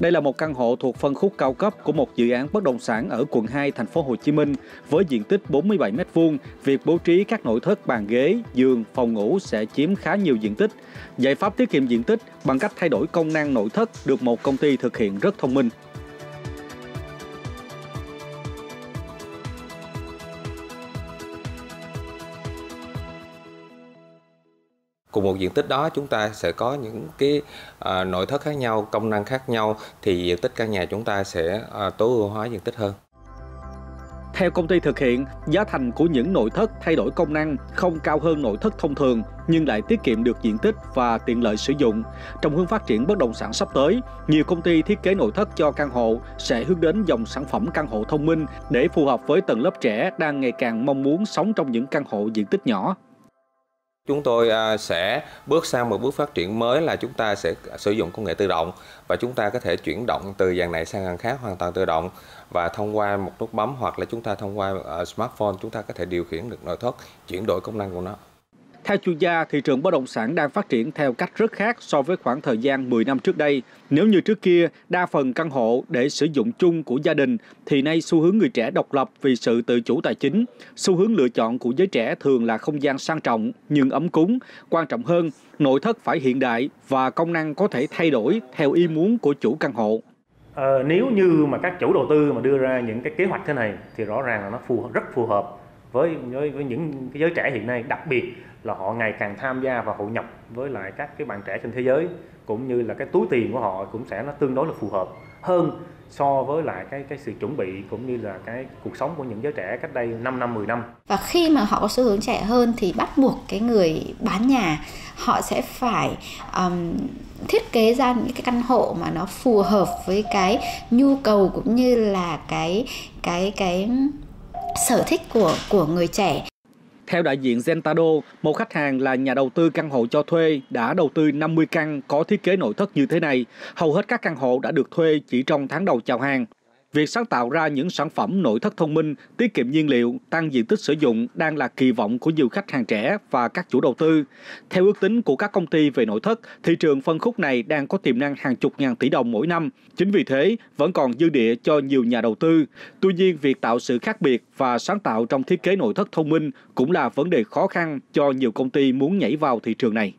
Đây là một căn hộ thuộc phân khúc cao cấp của một dự án bất động sản ở quận 2 thành phố Hồ Chí Minh với diện tích 47 m2. Việc bố trí các nội thất bàn ghế, giường, phòng ngủ sẽ chiếm khá nhiều diện tích. Giải pháp tiết kiệm diện tích bằng cách thay đổi công năng nội thất được một công ty thực hiện rất thông minh. Cùng một diện tích đó chúng ta sẽ có những cái à, nội thất khác nhau công năng khác nhau thì diện tích căn nhà chúng ta sẽ à, tối ưu hóa diện tích hơn theo công ty thực hiện, giá thành của những nội thất thay đổi công năng không cao hơn nội thất thông thường nhưng lại tiết kiệm được diện tích và tiện lợi sử dụng. Trong hướng phát triển bất động sản sắp tới, nhiều công ty thiết kế nội thất cho căn hộ sẽ hướng đến dòng sản phẩm căn hộ thông minh để phù hợp với tầng lớp trẻ đang ngày càng mong muốn sống trong những căn hộ diện tích nhỏ. Chúng tôi à, sẽ bước sang một bước phát triển mới là chúng ta sẽ sử dụng công nghệ tự động và chúng ta có thể chuyển động từ dàn này sang dàn khác hoàn toàn tự động và thông qua một nút bấm hoặc là chúng ta thông qua ờ, smartphone, chúng ta có thể điều khiển được nội thất, chuyển đổi công năng của nó. Theo chuyên gia, thị trường bất động sản đang phát triển theo cách rất khác so với khoảng thời gian 10 năm trước đây. Nếu như trước kia, đa phần căn hộ để sử dụng chung của gia đình, thì nay xu hướng người trẻ độc lập vì sự tự chủ tài chính. Xu hướng lựa chọn của giới trẻ thường là không gian sang trọng nhưng ấm cúng. Quan trọng hơn, nội thất phải hiện đại và công năng có thể thay đổi theo ý muốn của chủ căn hộ. Ờ, nếu như mà các chủ đầu tư mà đưa ra những cái kế hoạch thế này thì rõ ràng là nó phù rất phù hợp với với, với những cái giới trẻ hiện nay đặc biệt là họ ngày càng tham gia và hội nhập với lại các cái bạn trẻ trên thế giới cũng như là cái túi tiền của họ cũng sẽ nó tương đối là phù hợp hơn so với lại cái cái sự chuẩn bị cũng như là cái cuộc sống của những giới trẻ cách đây 5 năm 10 năm. Và khi mà họ có xu hướng trẻ hơn thì bắt buộc cái người bán nhà họ sẽ phải um, thiết kế ra những cái căn hộ mà nó phù hợp với cái nhu cầu cũng như là cái cái cái sở thích của của người trẻ. Theo đại diện Zentado, một khách hàng là nhà đầu tư căn hộ cho thuê đã đầu tư 50 căn có thiết kế nội thất như thế này. Hầu hết các căn hộ đã được thuê chỉ trong tháng đầu chào hàng. Việc sáng tạo ra những sản phẩm nội thất thông minh, tiết kiệm nhiên liệu, tăng diện tích sử dụng đang là kỳ vọng của nhiều khách hàng trẻ và các chủ đầu tư. Theo ước tính của các công ty về nội thất, thị trường phân khúc này đang có tiềm năng hàng chục ngàn tỷ đồng mỗi năm. Chính vì thế, vẫn còn dư địa cho nhiều nhà đầu tư. Tuy nhiên, việc tạo sự khác biệt và sáng tạo trong thiết kế nội thất thông minh cũng là vấn đề khó khăn cho nhiều công ty muốn nhảy vào thị trường này.